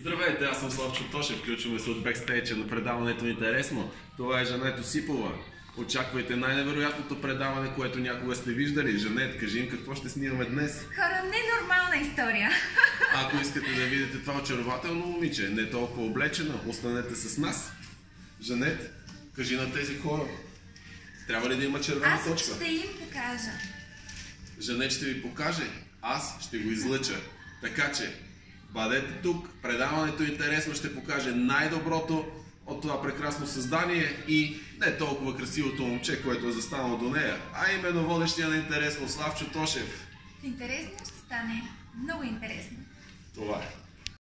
Здравейте, аз съм Славчо Тошев. Включваме се от бекстейча на предаването Интересно. Това е Жането Сипова. Очаквайте най-невероятното предаване, което някога сте виждали. Жанет, кажи им какво ще снимаме днес. Хора, ненормална история. Ако искате да видите това очарователно момиче, не толкова облечено, останете с нас. Жанет, кажи на тези хора. Трябва ли да има червена Аз точка? ще им покажа. Жанет ще ви покаже, аз ще го излъча. Така че, бъдете тук, предаването интересно ще покаже най-доброто от това прекрасно създание и не толкова красивото момче, което е застанало до нея, а именно водещия на интересно Славчо Тошев. Интересно ще стане. Много интересно. Това е.